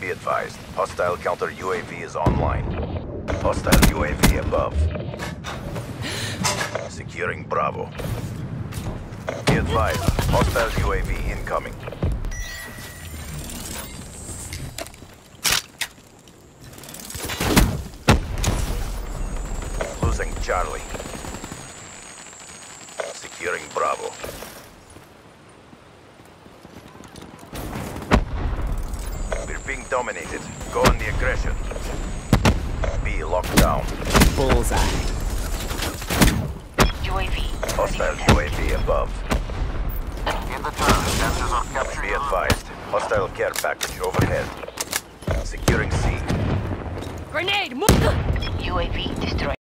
Be advised, hostile counter UAV is online. Hostile UAV above. Securing Bravo. Be advised, hostile UAV incoming. Losing Charlie. Securing Bravo. Dominated. Go on the aggression. B locked down. Bullseye. UAV. Hostile UAV above. In the turn, sensors on capture Be advised. Hostile care package overhead. Securing C. Grenade! Move! UAV destroyed.